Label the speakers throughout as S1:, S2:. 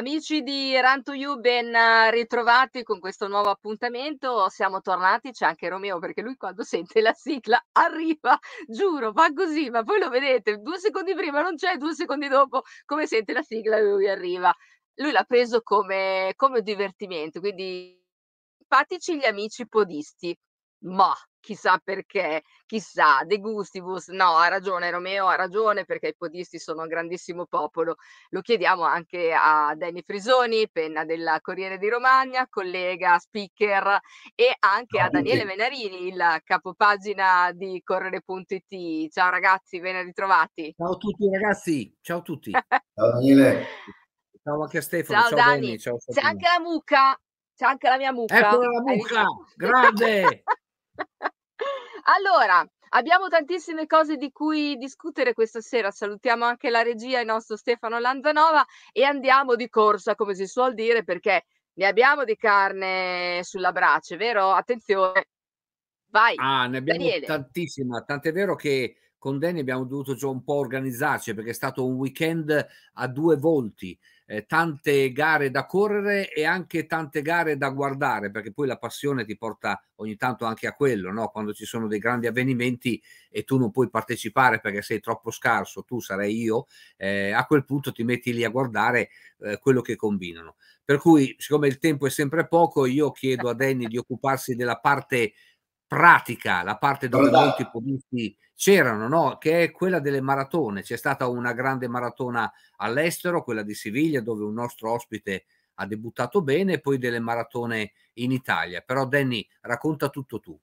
S1: Amici di Run ben ritrovati con questo nuovo appuntamento. Siamo tornati, c'è anche Romeo perché lui quando sente la sigla arriva, giuro, fa così, ma poi lo vedete, due secondi prima non c'è, due secondi dopo, come sente la sigla lui arriva. Lui l'ha preso come, come divertimento, quindi simpatici gli amici podisti. Ma chissà perché, chissà, De Gustibus, no, ha ragione Romeo, ha ragione perché i podisti sono un grandissimo popolo. Lo chiediamo anche a Danny Frisoni, penna della Corriere di Romagna, collega, speaker e anche a Daniele Menarini, il capopagina di Correre.it. Ciao ragazzi, ben ritrovati.
S2: Ciao a tutti ragazzi, ciao a tutti.
S3: ciao Daniele.
S2: Ciao anche a Stefano,
S1: ciao, ciao Dani. Danny, ciao C'è anche la mucca, c'è anche la mia mucca.
S2: Eccola la mucca, grande!
S1: allora, abbiamo tantissime cose di cui discutere questa sera. Salutiamo anche la regia, il nostro Stefano Lanzanova e andiamo di corsa, come si suol dire, perché ne abbiamo di carne sulla brace, vero? Attenzione. Vai.
S2: Ah, ne abbiamo Daniele. tantissima, tant'è vero che con Danny abbiamo dovuto già un po' organizzarci perché è stato un weekend a due volti eh, tante gare da correre e anche tante gare da guardare, perché poi la passione ti porta ogni tanto anche a quello, no? quando ci sono dei grandi avvenimenti e tu non puoi partecipare perché sei troppo scarso, tu sarei io, eh, a quel punto ti metti lì a guardare eh, quello che combinano. Per cui, siccome il tempo è sempre poco, io chiedo a Danny di occuparsi della parte pratica, la parte dove molti podisti c'erano, no? che è quella delle maratone. C'è stata una grande maratona all'estero, quella di Siviglia, dove un nostro ospite ha debuttato bene, e poi delle maratone in Italia. Però Danny, racconta tutto tu.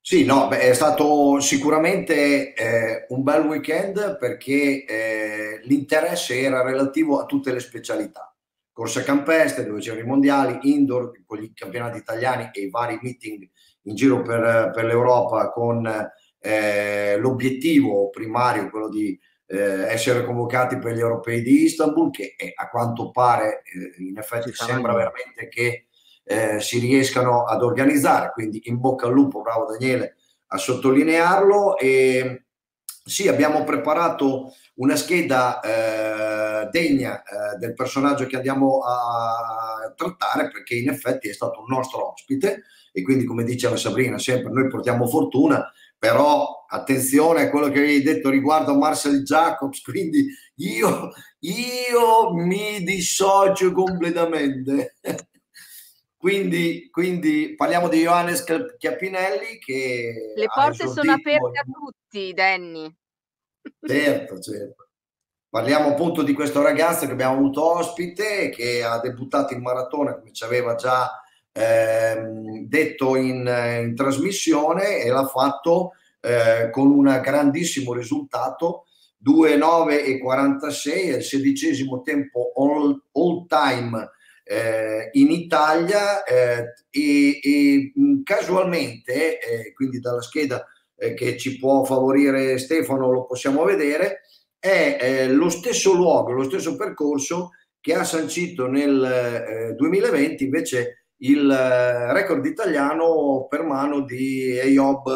S3: Sì, no, beh, è stato sicuramente eh, un bel weekend perché eh, l'interesse era relativo a tutte le specialità. Corsa campestre, dove c'erano i mondiali, indoor, con i campionati italiani e i vari meeting in giro per, per l'Europa con eh, l'obiettivo primario, quello di eh, essere convocati per gli europei di Istanbul, che è, a quanto pare eh, in effetti sì, sembra veramente che eh, si riescano ad organizzare. Quindi in bocca al lupo, bravo Daniele a sottolinearlo. E sì, abbiamo preparato una scheda eh, degna eh, del personaggio che andiamo a trattare perché in effetti è stato un nostro ospite e quindi come diceva Sabrina sempre noi portiamo fortuna però attenzione a quello che avevi detto riguardo a Marcel Jacobs, quindi io, io mi dissocio completamente. quindi, quindi, parliamo di Johannes Chiappinelli che...
S1: Le porte sono aperte a tutti, Danny.
S3: Certo, certo. Parliamo appunto di questo ragazzo che abbiamo avuto ospite, che ha debuttato in maratona, come ci aveva già ehm, detto in, in, trasmissione e l'ha fatto eh, con un grandissimo risultato 2,9 e 46 è il sedicesimo tempo all, all time eh, in Italia eh, e, e, casualmente eh, quindi dalla scheda eh, che ci può favorire Stefano lo possiamo vedere è eh, lo stesso luogo lo stesso percorso che ha sancito nel 2020 invece il eh, record italiano per mano di Eyob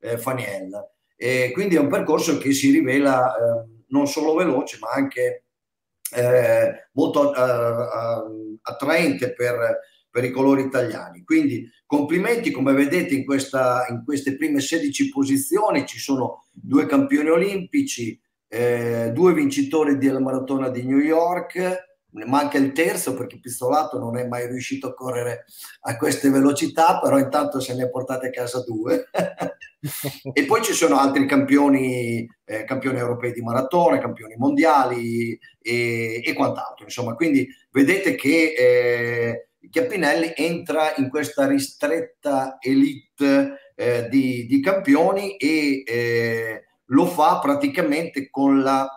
S3: eh, Faniel. E quindi è un percorso che si rivela eh, non solo veloce, ma anche eh, molto eh, attraente per, per, i colori italiani. Quindi complimenti, come vedete in, questa, in queste prime 16 posizioni ci sono due campioni olimpici, eh, due vincitori della maratona di New York, ne manca il terzo perché Pistolato non è mai riuscito a correre a queste velocità, però intanto se ne è portate a casa due. e poi ci sono altri campioni, eh, campioni europei di maratona, campioni mondiali e, e quant'altro. Insomma, quindi vedete che eh, Chiappinelli entra in questa ristretta elite eh, di, di, campioni e eh, lo fa praticamente con la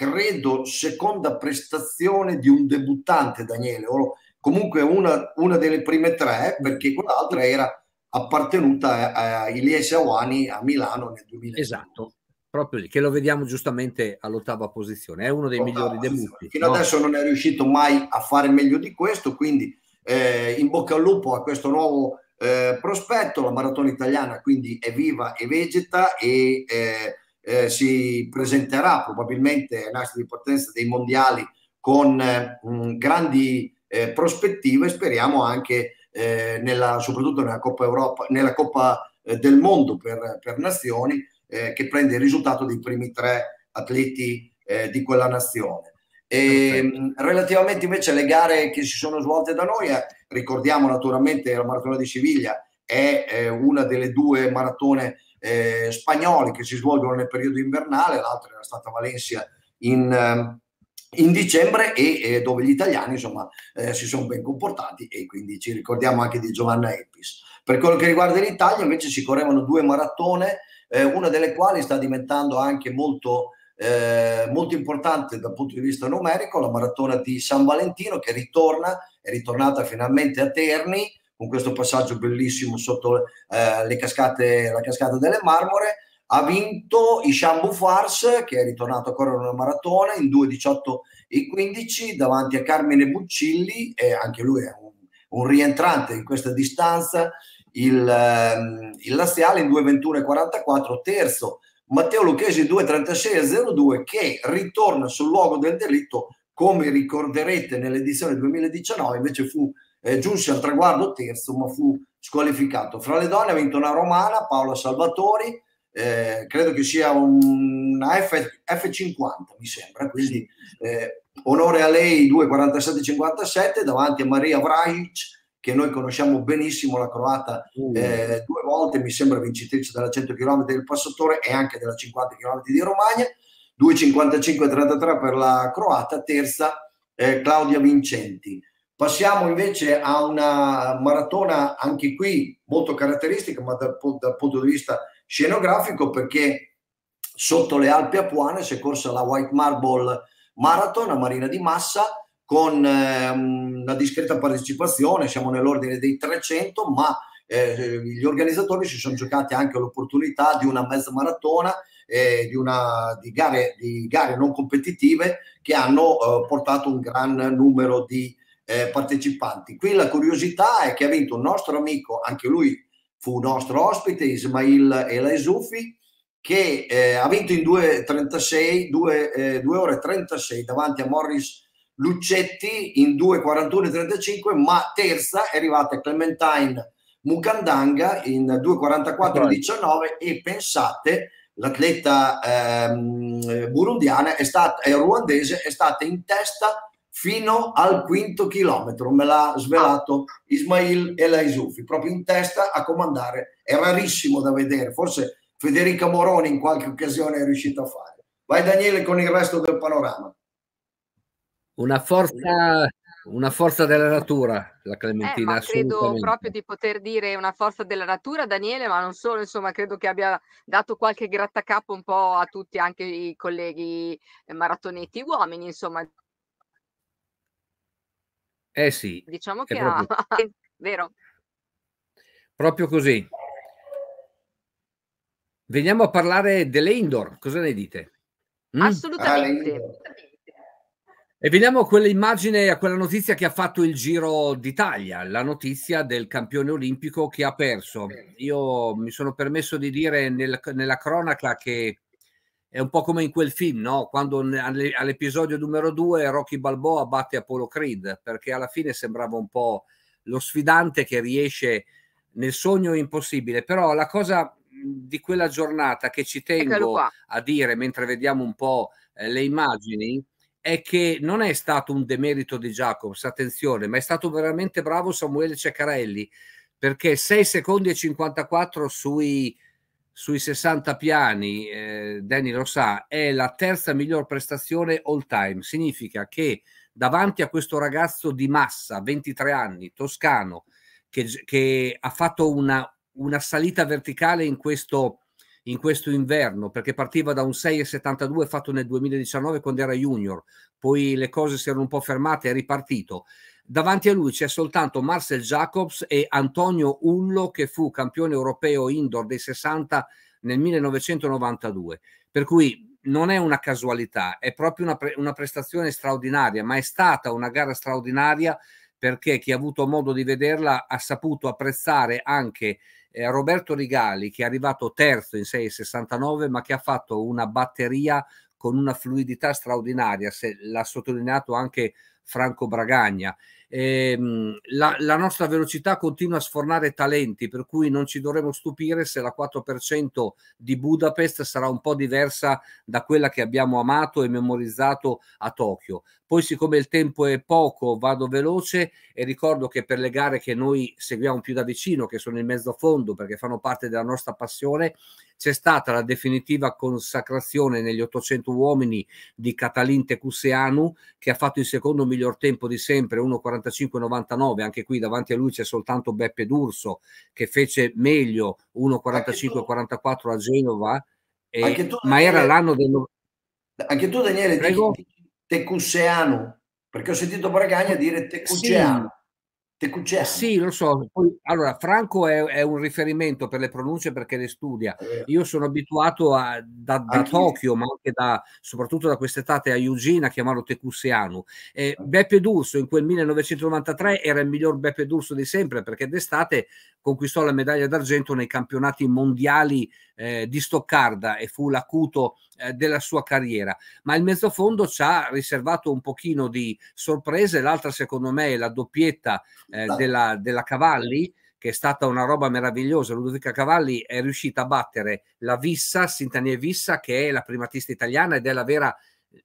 S3: credo, seconda prestazione di un debuttante, Daniele, o comunque una, una delle prime tre, perché quell'altra era appartenuta a, a Ilyes Awani a Milano nel 2000.
S2: Esatto, proprio lì, che lo vediamo giustamente all'ottava posizione, è uno dei migliori debutti.
S3: Fino no? adesso non è riuscito mai a fare meglio di questo, quindi eh, in bocca al lupo a questo nuovo eh, prospetto, la maratona italiana quindi è viva e vegeta e eh, eh, si presenterà probabilmente all'asta di partenza dei mondiali con mh, grandi eh, prospettive, speriamo anche eh, nella, soprattutto nella Coppa Europa, nella Coppa eh, del Mondo per, per Nazioni, eh, che prende il risultato dei primi tre atleti eh, di quella nazione. E, ehm, relativamente invece alle gare che si sono svolte da noi, eh, ricordiamo naturalmente la maratona di Siviglia è eh, una delle due maratone eh, spagnole che si svolgono nel periodo invernale, l'altra era stata Valencia in, ehm, in dicembre e eh, dove gli italiani insomma eh, si sono ben comportati e quindi ci ricordiamo anche di Giovanna Epis. Per quello che riguarda l'Italia invece si correvano due maratone, eh, una delle quali sta diventando anche molto, eh, molto importante dal punto di vista numerico, la maratona di San Valentino che ritorna, è ritornata finalmente a Terni con questo passaggio bellissimo sotto eh, le cascate, la cascata delle Marmore ha vinto Isham Bufars che è ritornato a correre una maratona in 2.18 e 15 davanti a Carmine Buccilli e anche lui è un, un rientrante in questa distanza il, ehm, il laziale in 2.21 e 44 terzo Matteo Lucchesi 2.36 e 02 che ritorna sul luogo del delitto come ricorderete nell'edizione 2019 invece fu eh, giunse al traguardo terzo ma fu squalificato. Fra le donne ha vinto una romana Paola Salvatori. Eh, credo che sia una F, F50 mi sembra, quindi eh, onore a lei 2,47,57 davanti a Maria Vrajic che noi conosciamo benissimo la croata mm. eh, due volte, mi sembra vincitrice della 100 km del passatore e anche della 50 km di Romagna, 2,55,33 per la croata, terza eh, Claudia Vincenti. Passiamo invece a una maratona anche qui molto caratteristica, ma dal, dal punto di vista scenografico perché sotto le Alpi Apuane si è corsa la White Marble Marathon a Marina di Massa con eh, una discreta partecipazione, siamo nell'ordine dei 300, ma eh, gli organizzatori si sono giocati anche l'opportunità di una mezza maratona eh, di, una, di, gare, di, gare, non competitive che hanno eh, portato un gran numero di eh, partecipanti. Qui la curiosità è che ha vinto un nostro amico, anche lui fu nostro ospite Ismail El Esufi che eh, ha vinto in 2.36, 2, eh, 2 ore 36 davanti a Morris Luccetti in 2.41.35 ma terza è arrivata Clementine Mukandanga in 2.44.19 e pensate l'atleta ehm, burundiana è stata, è ruandese è stata in testa fino al quinto chilometro, me l'ha svelato Ismail El Aisufi, proprio in testa a comandare, è rarissimo da vedere, forse Federica Moroni in qualche occasione è riuscito a fare. Vai Daniele con il resto del panorama.
S2: Una forza, una forza della natura, la Clementina.
S1: Eh, credo proprio di poter dire una forza della natura, Daniele, ma non solo, insomma, credo che abbia dato qualche grattacapo un po' a tutti, anche i colleghi maratonetti uomini, insomma,
S2: eh sì.
S1: Diciamo che proprio... ha, vero.
S2: Proprio così. Veniamo a parlare delle indoor, cosa ne dite?
S1: Mm? Assolutamente. Ah,
S2: e veniamo a quell'immagine, a quella notizia che ha fatto il Giro d'Italia, la notizia del campione olimpico che ha perso. Io mi sono permesso di dire nel, nella cronaca che è un po' come in quel film, no? quando all'episodio numero due Rocky Balboa batte Apollo Creed, perché alla fine sembrava un po' lo sfidante che riesce nel sogno impossibile. Però la cosa di quella giornata che ci tengo a dire mentre vediamo un po' eh, le immagini è che non è stato un demerito di Jacobs, attenzione, ma è stato veramente bravo Samuele Ceccarelli perché 6 secondi e 54 sui sui 60 piani, eh, Danny lo sa, è la terza miglior prestazione all time. Significa che davanti a questo ragazzo di massa, 23 anni, toscano, che, che ha fatto una, una salita verticale in questo, in questo inverno, perché partiva da un 6,72 fatto nel 2019 quando era junior, poi le cose si erano un po' fermate, è ripartito. Davanti a lui c'è soltanto Marcel Jacobs e Antonio Ullo che fu campione europeo indoor dei 60 nel 1992. Per cui non è una casualità, è proprio una, pre- una prestazione straordinaria, ma è stata una gara straordinaria perché chi ha avuto modo di vederla ha saputo apprezzare anche eh, Roberto Rigali che è arrivato terzo in 6,69 ma che ha fatto una batteria con una fluidità straordinaria, l'ha sottolineato anche Franco Bragagna. Eh, la, la, nostra velocità continua a sfornare talenti, per cui non ci dovremo stupire se la 4% di Budapest sarà un po' diversa da quella che abbiamo amato e memorizzato a Tokyo. Poi, siccome il tempo è poco, vado veloce e ricordo che per le gare che noi seguiamo più da vicino, che sono il mezzo fondo, perché fanno parte della nostra passione, c'è stata la definitiva consacrazione negli 800 uomini di Catalin Tecusseanu, che ha fatto il secondo miglior tempo di sempre, 1.45.99. Anche qui davanti a lui c'è soltanto Beppe D'Urso, che fece meglio 1.45.44 a Genova. E, ma era l'anno del.
S3: Anche tu, Daniele, Prego? Tecusseanu, perché ho sentito Bragagna dire Tecusseanu. Sì.
S2: Tecucciano. Sì, lo so. Poi, allora, Franco è, è, un riferimento per le pronunce perché le studia. Io sono abituato a, da, da Tokyo, ma anche da, soprattutto da quest'estate a Eugene, a chiamarlo Tecussiano. Eh, Beppe D'Urso in quel 1993 era il miglior Beppe D'Urso di sempre perché d'estate conquistò la medaglia d'argento nei campionati mondiali eh, di Stoccarda e fu l'acuto eh, della sua carriera. Ma il mezzofondo ci ha riservato un pochino di sorprese. L'altra, secondo me, è la doppietta eh, della, della Cavalli che è stata una roba meravigliosa. Ludovica Cavalli è riuscita a battere la Vissa, Sintania Vissa, che è la primatista italiana ed è la vera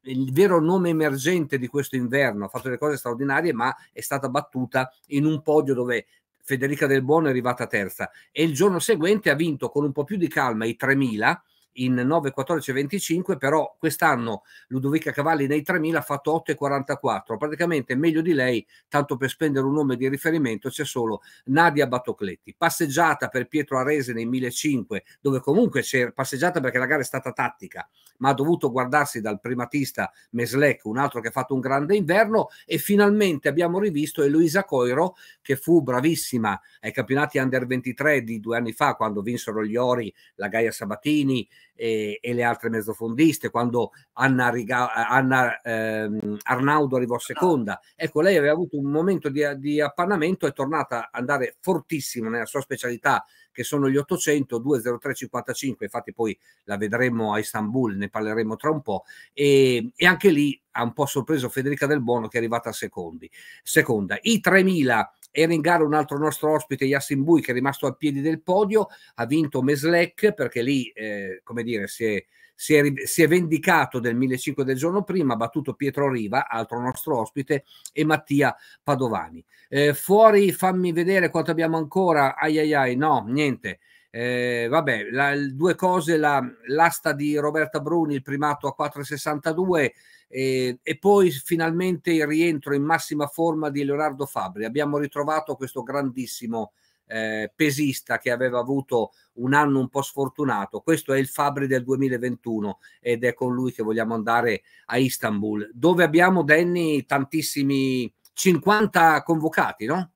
S2: il vero nome emergente di questo inverno, ha fatto delle cose straordinarie, ma è stata battuta in un podio dove Federica Del Buono è arrivata terza e il giorno seguente ha vinto con un po' più di calma i 3000 in 9, 14 25, però quest'anno Ludovica Cavalli nei 3000 ha fatto 8 e 44, praticamente meglio di lei, tanto per spendere un nome di riferimento, c'è solo Nadia Battocletti. Passeggiata per Pietro Arese nei 1005, dove comunque c'è passeggiata perché la gara è stata tattica, ma ha dovuto guardarsi dal primatista Meslec, un altro che ha fatto un grande inverno, e finalmente abbiamo rivisto Eloisa Coiro, che fu bravissima ai campionati under 23 di due anni fa, quando vinsero gli Ori, la Gaia Sabatini, e, e le altre mezzofondiste, quando Anna, Riga, Anna ehm, Arnaudo arrivò seconda. Ecco, lei aveva avuto un momento di, di appannamento, è tornata ad andare fortissimo nella sua specialità che sono gli 800 20355 infatti poi la vedremo a Istanbul ne parleremo tra un po' e, e, anche lì ha un po' sorpreso Federica Del Bono che è arrivata a secondi. seconda i 3000 era in gara un altro nostro ospite, Yassin Bui, che è rimasto a piedi del podio, ha vinto Meslec perché lì, eh, come dire, si è, si, è, si è, vendicato del 1500 del giorno prima, ha battuto Pietro Riva, altro nostro ospite, e Mattia Padovani. Eh, fuori, fammi vedere quanto abbiamo ancora. Ai ai ai, no, niente. Eh, vabbè, la, due cose, la, l'asta di Roberta Bruni, il primato a 4,62 e, e, poi finalmente il rientro in massima forma di Leonardo Fabri. Abbiamo ritrovato questo grandissimo eh, pesista che aveva avuto un anno un po' sfortunato. Questo è il Fabri del 2021 ed è con lui che vogliamo andare a Istanbul, dove abbiamo Danny tantissimi 50 convocati, no?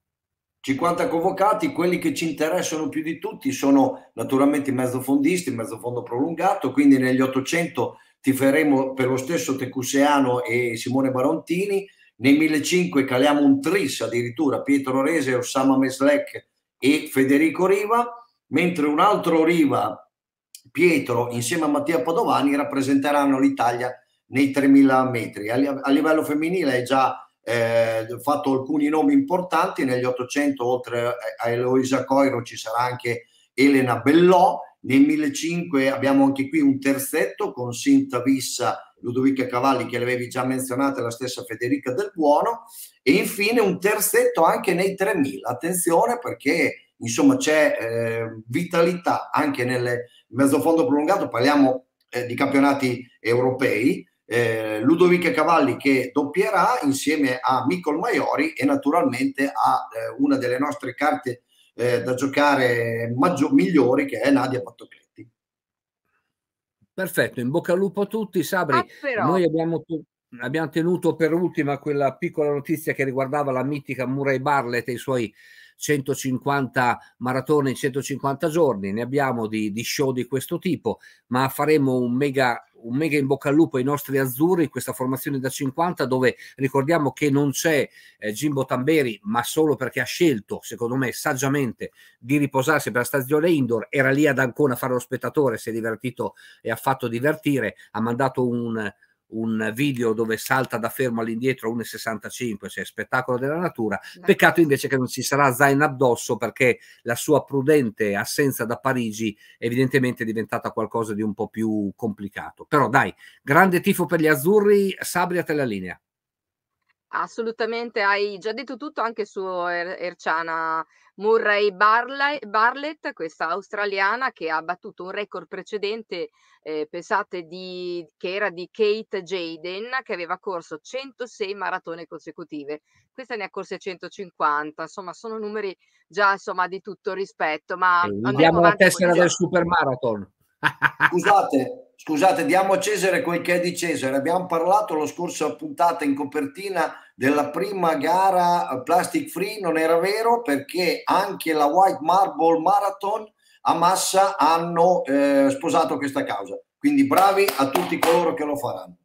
S3: 50 convocati, quelli che ci interessano più di tutti sono naturalmente i mezzofondisti, il mezzofondo prolungato, quindi negli 800 tiferemo per lo stesso Tecusseano e Simone Barontini, nei 1500 caliamo un tris addirittura Pietro Rese, Osama Meslec e Federico Riva, mentre un altro Riva, Pietro, insieme a Mattia Padovani rappresenteranno l'Italia nei 3000 metri. A, livello femminile hai già eh, fatto alcuni nomi importanti, negli 800 oltre a Eloisa Coiro ci sarà anche Elena Bellò, nel 1500 abbiamo anche qui un terzetto con Sinta Vissa, Ludovica Cavalli che l'avevi già menzionata, la stessa Federica Del Buono. E infine un terzetto anche nei 3000. Attenzione perché insomma c'è eh, vitalità anche nel mezzofondo prolungato, parliamo eh, di campionati europei, eh, Ludovica Cavalli che doppierà insieme a Micol Maiori e naturalmente a eh, una delle nostre carte eh, da giocare maggior, migliori che è Nadia Pattocletti.
S2: Perfetto, in bocca al lupo a tutti. Sabri, ah, noi abbiamo, abbiamo, tenuto per ultima quella piccola notizia che riguardava la mitica Murray Barlett e i suoi 150 maratone in 150 giorni, ne abbiamo di, di, show di questo tipo, ma faremo un mega, un mega in bocca al lupo ai nostri azzurri, questa formazione da 50 dove ricordiamo che non c'è eh, Jimbo Tamberi, ma solo perché ha scelto, secondo me, saggiamente di riposarsi per la stagione indoor, era lì ad Ancona a fare lo spettatore, si è divertito e ha fatto divertire, ha mandato un, un video dove salta da fermo all'indietro a 1,65, cioè spettacolo della natura. Peccato invece che non ci sarà Zain addosso perché la sua prudente assenza da Parigi evidentemente è diventata qualcosa di un po' più complicato. Però dai, grande tifo per gli azzurri, Sabria te la linea.
S1: Assolutamente, hai già detto tutto anche su er Erciana Murray Barley Bartlett, questa australiana che ha battuto un record precedente, ehm, pensate di che era di Kate Jaden, che aveva corso 106 maratone consecutive. Questa ne ha corse 150, insomma sono numeri già insomma di tutto rispetto, ma
S2: eh, andiamo la tessera del super marathon.
S3: Scusate, scusate, diamo a Cesare quel che è di Cesare. Abbiamo parlato lo scorso puntata in copertina della prima gara plastic free, non era vero perché anche la White Marble Marathon a Massa hanno eh, sposato questa causa. Quindi bravi a tutti coloro che lo faranno.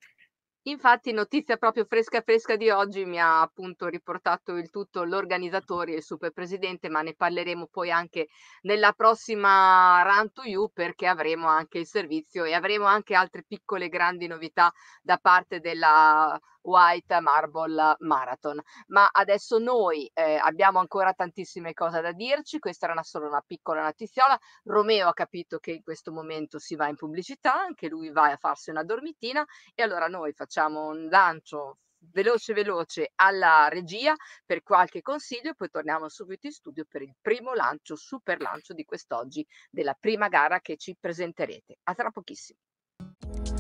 S1: Infatti, notizia proprio fresca fresca di oggi mi ha appunto riportato il tutto l'organizzatore e il super presidente, ma ne parleremo poi anche nella prossima Run to You perché avremo anche il servizio e avremo anche altre piccole grandi novità da parte della White Marble Marathon. Ma adesso noi eh, abbiamo ancora tantissime cose da dirci, questa era una, solo una piccola notiziola. Romeo ha capito che in questo momento si va in pubblicità, anche lui va a farsi una dormitina e allora noi facciamo un lancio veloce veloce alla regia per qualche consiglio e poi torniamo subito in studio per il primo lancio, super lancio di quest'oggi della prima gara che ci presenterete. A tra pochissimo.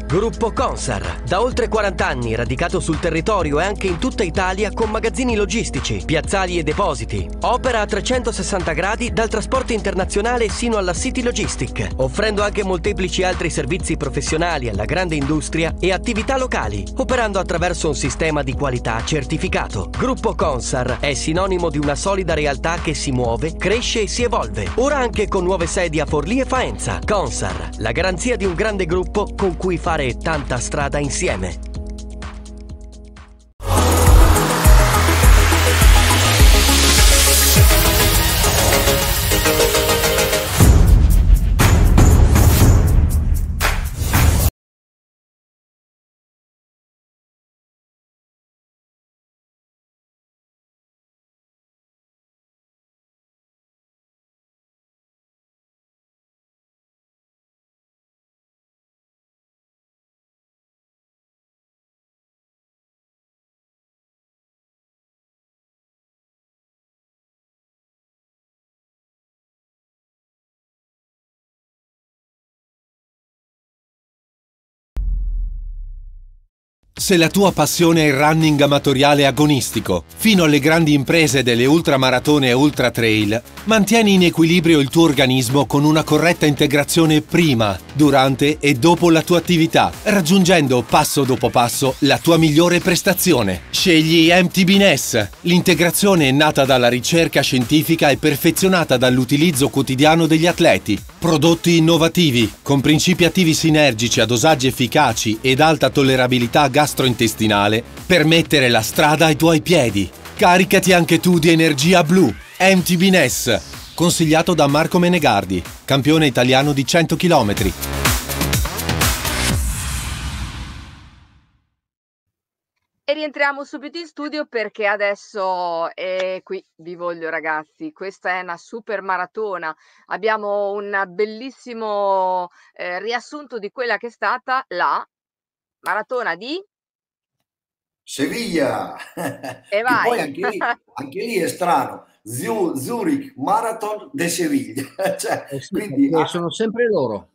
S4: Gruppo Consar, da oltre 40 anni radicato sul territorio e anche in tutta Italia con magazzini logistici, piazzali e depositi. Opera a 360 gradi dal trasporto internazionale sino alla City Logistic, offrendo anche molteplici altri servizi professionali alla grande industria e attività locali, operando attraverso un sistema di qualità certificato. Gruppo Consar è sinonimo di una solida realtà che si muove, cresce e si evolve. Ora anche con nuove sedi a Forlì e Faenza. Consar, la garanzia di un grande gruppo con cui fare fare tanta strada insieme.
S5: Se la tua passione è il running amatoriale agonistico, fino alle grandi imprese delle ultramaratone e ultra trail, mantieni in equilibrio il tuo organismo con una corretta integrazione prima, durante e dopo la tua attività, raggiungendo passo dopo passo la tua migliore prestazione. Scegli MTBNS. L'integrazione è nata dalla ricerca scientifica e perfezionata dall'utilizzo quotidiano degli atleti. Prodotti innovativi, con principi attivi sinergici a dosaggi efficaci ed alta tollerabilità a gastrointestinale per mettere la strada ai tuoi piedi. Caricati anche tu di energia blu. MTB NES. Consigliato da Marco Menegardi, campione italiano di 100 km.
S1: E rientriamo subito in studio perché adesso è qui, vi voglio ragazzi, questa è una super maratona, abbiamo un bellissimo eh, riassunto di quella che è stata la maratona di
S3: Seviglia.
S1: E vai.
S3: poi anche lì, anche lì, è strano. Zurich Marathon de Seviglia. cioè,
S2: eh sì, quindi, sono sempre loro.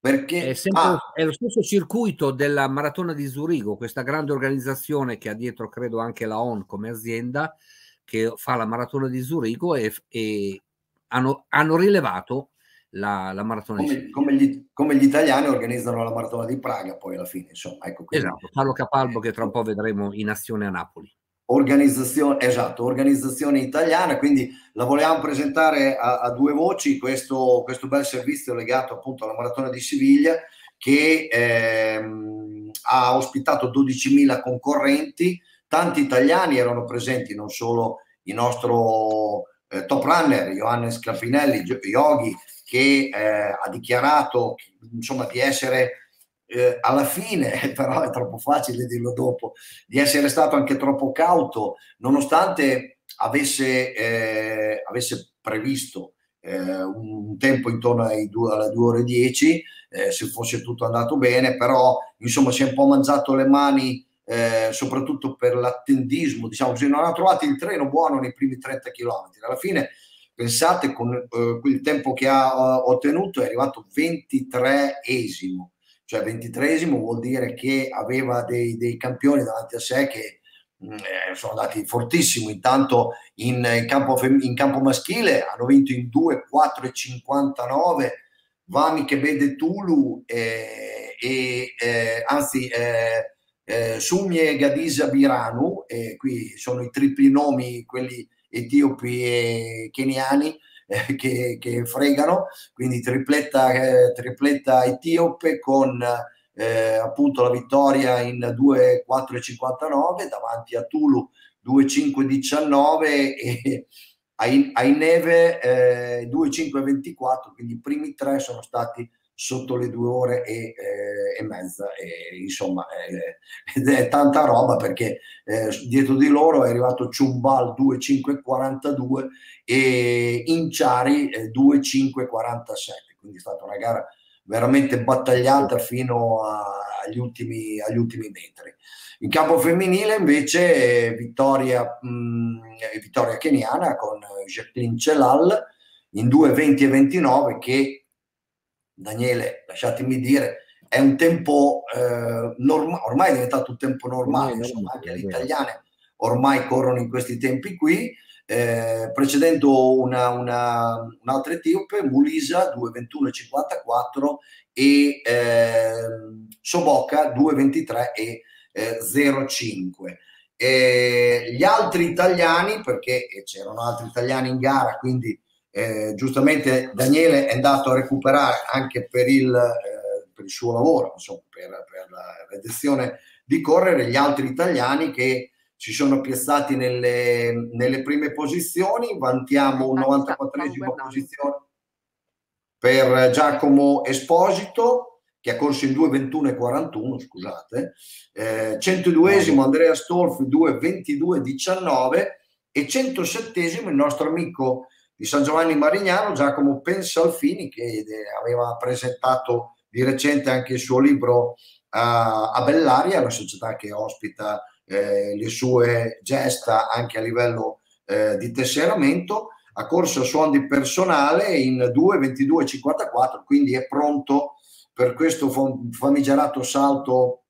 S3: Perché
S2: è, sempre, ah, è, lo stesso circuito della Maratona di Zurigo, questa grande organizzazione che ha dietro, credo, anche la ON come azienda, che fa la Maratona di Zurigo e, e hanno, hanno rilevato la, la maratona
S3: come, come, gli, come, gli, italiani organizzano la maratona di Praga poi alla fine insomma ecco
S2: esatto Paolo Capalbo che tra un po' vedremo in azione a Napoli.
S3: Organizzazione esatto organizzazione italiana quindi la volevamo presentare a, a due voci questo, questo bel servizio legato appunto alla maratona di Siviglia che ehm, ha ospitato 12.000 concorrenti, tanti italiani erano presenti, non solo il nostro eh, top runner Johannes Capinelli, Yogi, che eh, ha dichiarato insomma, di essere eh, alla fine, però è troppo facile dirlo dopo, di essere stato anche troppo cauto, nonostante avesse, eh, avesse previsto eh, un tempo intorno due, alle 2 ore 10, eh, se fosse tutto andato bene, però insomma si è un po' mangiato le mani eh, soprattutto per l'attendismo, diciamo così, non ha trovato il treno buono nei primi 30 km. Alla fine, pensate, con eh, il tempo che ha ottenuto è arrivato 23esimo, cioè 23esimo vuol dire che aveva dei, dei campioni davanti a sé che mm, eh, sono andati fortissimo. Intanto in, in, campo, in, campo, maschile hanno vinto in 2, 4 e 59 Vami Kebede Tulu eh, e eh, anzi eh, eh, Sumie Gadisa Biranu, e qui sono i tripli nomi, quelli etiopi e keniani, eh, che, che, fregano, quindi tripletta, eh, tripletta etiope con eh, appunto la vittoria in 2-4-59 davanti a Tulu 2-5-19 e ai, ai Neve eh, 2-5-24, quindi i primi tre sono stati sotto le due ore e, eh, e mezza. E, insomma, eh, ed è tanta roba perché eh, dietro di loro è arrivato Ciumbal 2.5.42 e Inciari eh, 2.5.47. Quindi è stata una gara veramente battagliata fino agli, ultimi, agli ultimi metri. In campo femminile invece vittoria, mh, mm, vittoria keniana con Jacqueline Celal in 2.20 e 29 che Daniele, lasciatemi dire, è un tempo eh, norma- ormai è diventato un tempo normale, insomma, anche le italiane ormai corrono in questi tempi qui. Eh, precedendo una, una, un'altra etiope, Mulisa 2.21.54 e eh, Soboca 2.23 e eh, 05. Eh, gli altri italiani, perché c'erano altri italiani in gara, quindi eh, giustamente Daniele è andato a recuperare anche per il, eh, per il suo lavoro, insomma, per, per, la redazione di correre, gli altri italiani che si sono piazzati nelle, nelle prime posizioni, vantiamo un 94esimo posizione per Giacomo Esposito che ha corso in 2.21.41, scusate, eh, 102esimo Andrea Stolfi 2.22.19 e 107esimo il nostro amico di San Giovanni Marignano, Giacomo Pensalfini, che aveva presentato di recente anche il suo libro a, a Bellaria, la società che ospita eh, le sue gesta anche a livello eh, di tesseramento, ha corso a suon di personale in 2.22.54, quindi è pronto per questo famigerato salto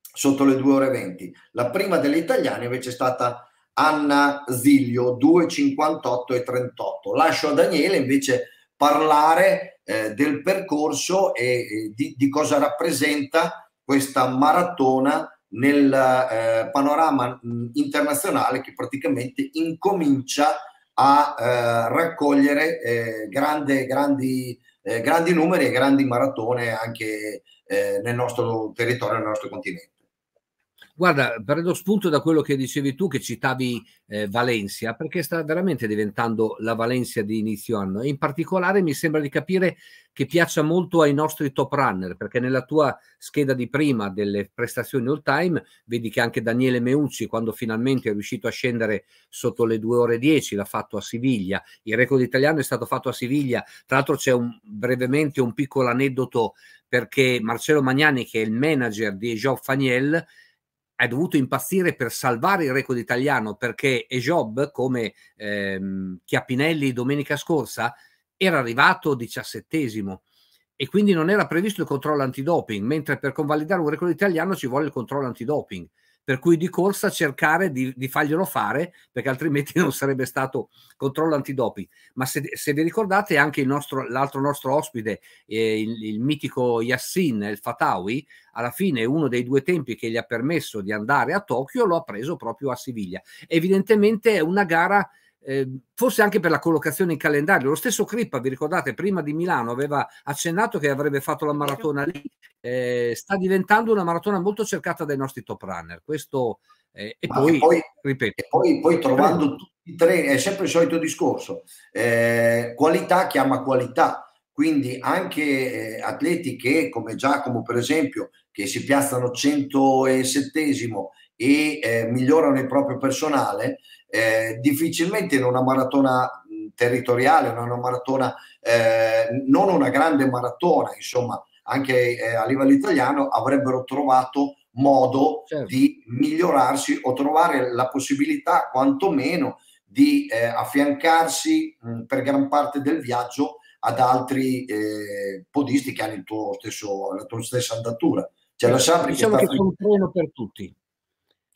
S3: sotto le 2 ore 20. La prima delle italiane invece è stata Anna Ziglio 2,58 e 38. Lascio a Daniele invece parlare eh, del percorso e, e di, di, cosa rappresenta questa maratona nel eh, panorama internazionale che praticamente incomincia a eh, raccogliere eh, grande, grandi, eh, grandi numeri e grandi maratone anche eh, nel nostro territorio, nel nostro continente.
S2: Guarda, prendo spunto da quello che dicevi tu, che citavi eh, Valencia, perché sta veramente diventando la Valencia di inizio anno e in particolare mi sembra di capire che piaccia molto ai nostri top runner, perché nella tua scheda di prima delle prestazioni all time vedi che anche Daniele Meucci, quando finalmente è riuscito a scendere sotto le 2 ore 10, l'ha fatto a Siviglia. Il record italiano è stato fatto a Siviglia. Tra l'altro c'è un, brevemente un piccolo aneddoto perché Marcello Magnani, che è il manager di Jean Faniel, è dovuto impazzire per salvare il record italiano perché Ejob, come ehm, Chiappinelli domenica scorsa, era arrivato diciassettesimo. E quindi non era previsto il controllo antidoping, mentre per convalidare un record italiano ci vuole il controllo antidoping per cui di corsa cercare di, di, farglielo fare perché altrimenti non sarebbe stato controllo antidoping. Ma se, se vi ricordate anche nostro, l'altro nostro ospite, eh, il, il, mitico Yassin El Fatawi, alla fine uno dei due tempi che gli ha permesso di andare a Tokyo lo ha preso proprio a Siviglia. Evidentemente è una gara eh, forse anche per la collocazione in calendario. Lo stesso Crippa, vi ricordate, prima di Milano aveva accennato che avrebbe fatto la maratona lì, eh, sta diventando una maratona molto cercata dai nostri top runner. Questo eh, e, poi,
S3: poi,
S2: ripeto,
S3: e poi, poi trovando tutti i treni, è sempre il solito discorso, eh, qualità chiama qualità, quindi anche eh, atleti che come Giacomo per esempio, che si piazzano 107 e eh, migliorano il proprio personale, eh, difficilmente in una maratona territoriale, una maratona, eh, non una grande maratona, insomma, anche eh, a livello italiano avrebbero trovato modo certo. di migliorarsi o trovare la possibilità quantomeno di eh, affiancarsi mh, per gran parte del viaggio ad altri eh, podisti che hanno il tuo stesso, la tua stessa andatura.
S2: Cioè, la Sabri diciamo che, che c'è un treno per tutti.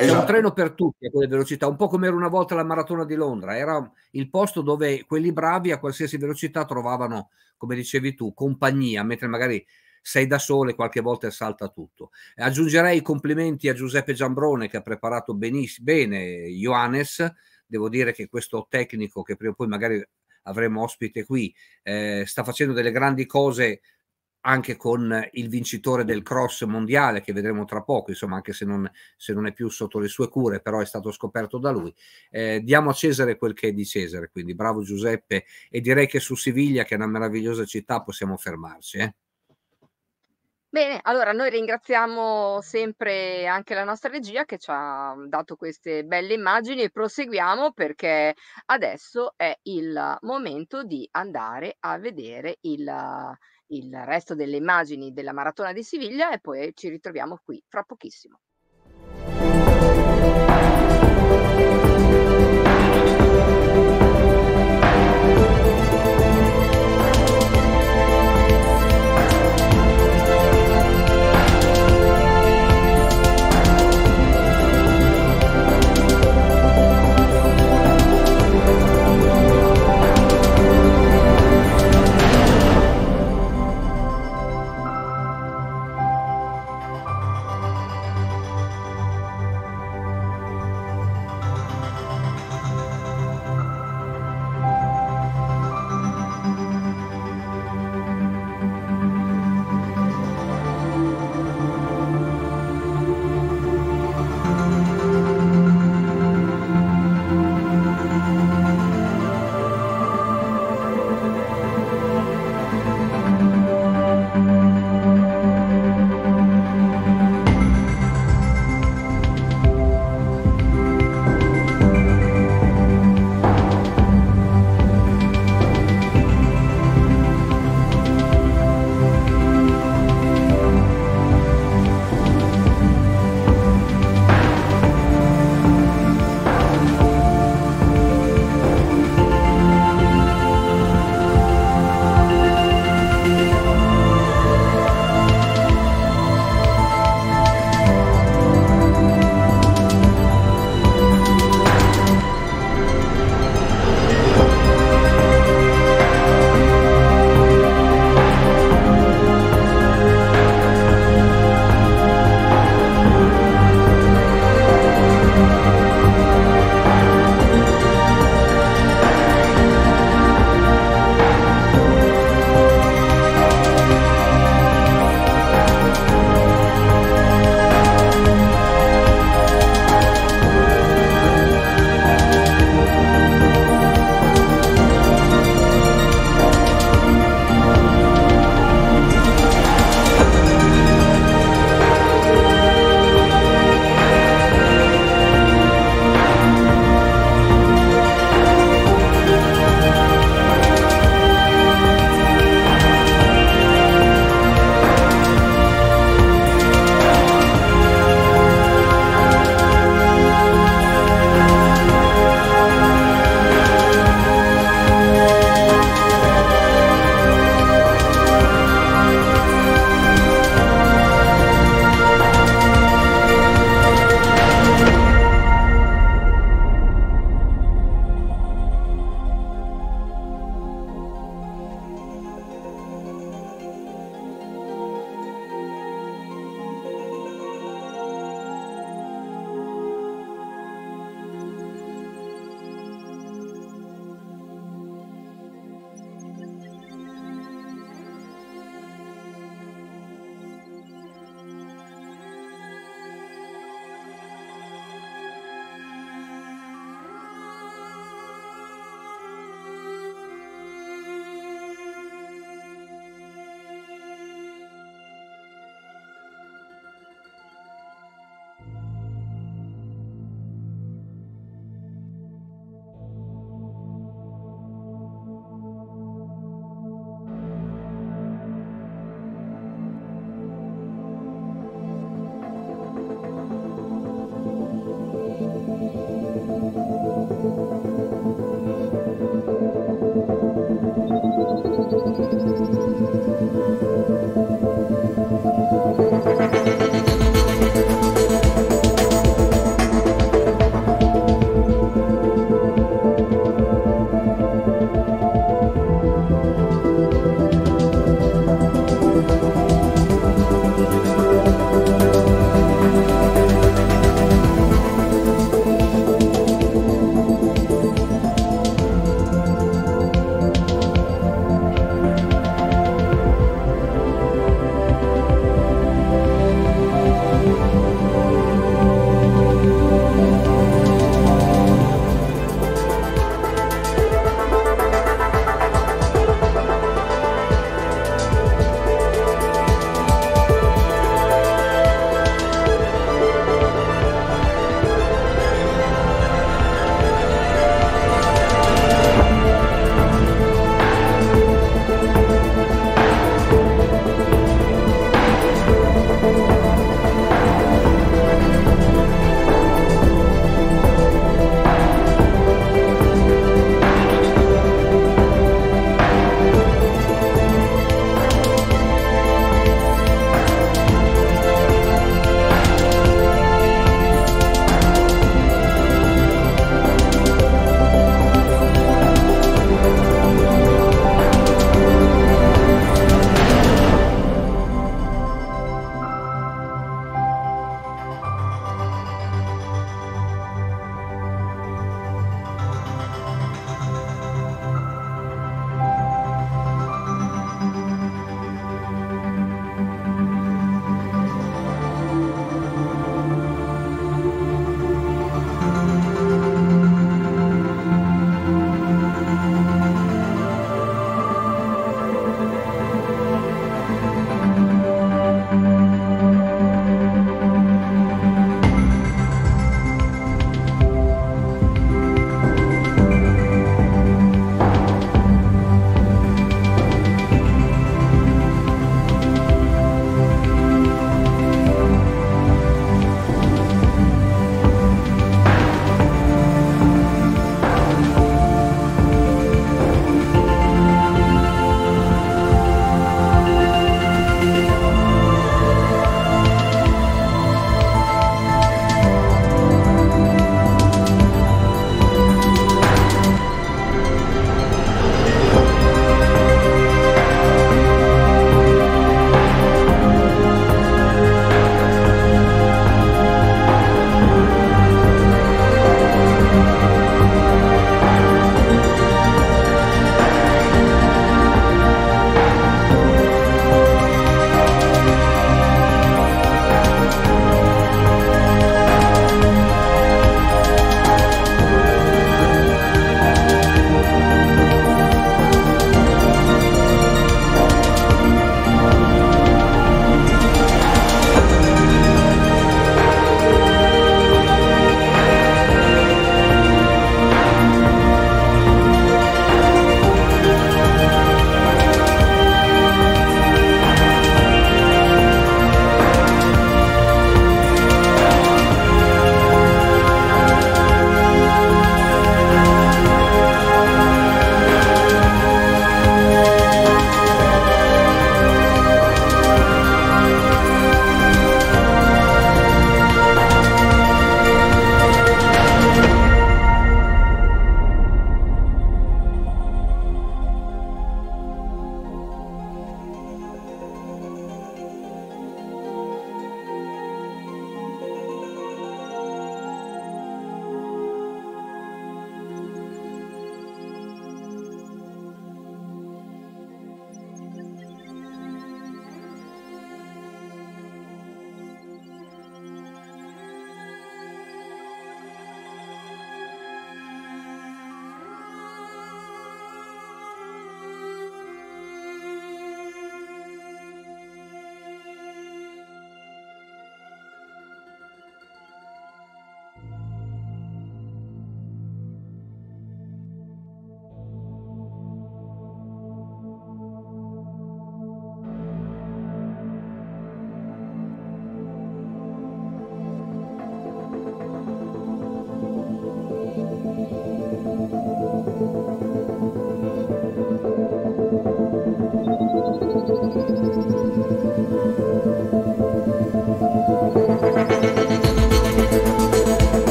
S2: C'è esatto. un treno per tutti a quelle velocità, un po' come era una volta la maratona di Londra, era il posto dove quelli bravi a qualsiasi velocità trovavano, come dicevi tu, compagnia, mentre magari sei da sole, qualche volta salta tutto. Aggiungerei i complimenti a Giuseppe Giambrone che ha preparato benissimo, bene Ioannes, devo dire che questo tecnico che prima o poi magari avremo ospite qui, eh, sta facendo delle grandi cose anche con il vincitore del cross mondiale che vedremo tra poco, insomma, anche se non, se non è più sotto le sue cure, però è stato scoperto da lui. Eh, diamo a Cesare quel che è di Cesare, quindi bravo Giuseppe e direi che su Siviglia, che è una meravigliosa città, possiamo fermarci. Eh?
S1: Bene, allora noi ringraziamo sempre anche la nostra regia che ci ha dato queste belle immagini e proseguiamo perché adesso è il momento di andare a vedere il, il resto delle immagini della maratona di Siviglia e poi ci ritroviamo qui fra pochissimo.